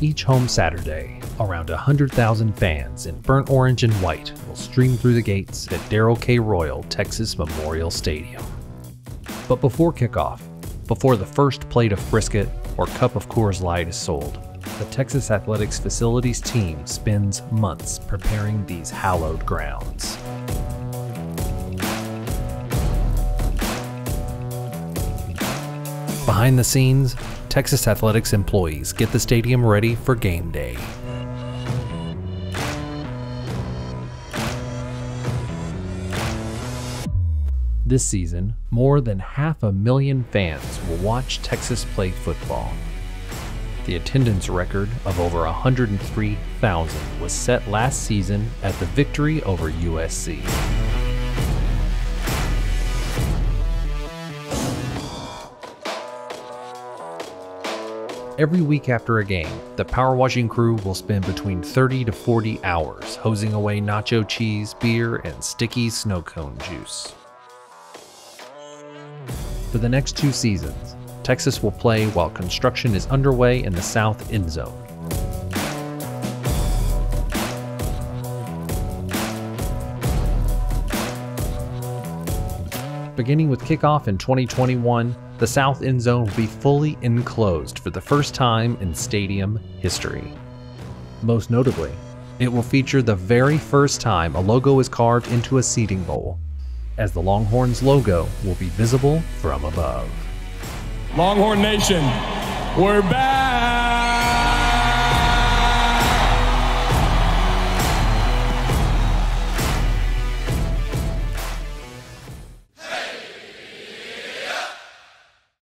Each home Saturday, around 100,000 fans in burnt orange and white will stream through the gates at Darrell K. Royal Texas Memorial Stadium. But before kickoff, before the first plate of brisket or cup of Coors Light is sold, the Texas Athletics facilities team spends months preparing these hallowed grounds. Behind the scenes, Texas Athletics employees get the stadium ready for game day. This season, more than half a million fans will watch Texas play football. The attendance record of over 103,000 was set last season at the victory over USC. Every week after a game, the power washing crew will spend between 30 to 40 hours hosing away nacho cheese, beer, and sticky snow cone juice. For the next two seasons, Texas will play while construction is underway in the south end zone. Beginning with kickoff in 2021, the south end zone will be fully enclosed for the first time in stadium history. Most notably, it will feature the very first time a logo is carved into a seating bowl, as the Longhorns logo will be visible from above. Longhorn Nation, we're back.